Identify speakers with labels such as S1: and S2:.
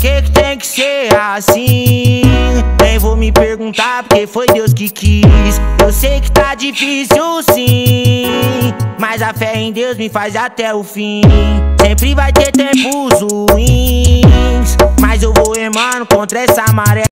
S1: que que tem que ser assim? Nem vou me perguntar porque foi Deus que quis. Eu sei que tá difícil sim, mas a fé em Deus me faz até o fim. Sempre vai ter tempos ruins, mas eu vou remando contra essa maré.